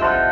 Bye.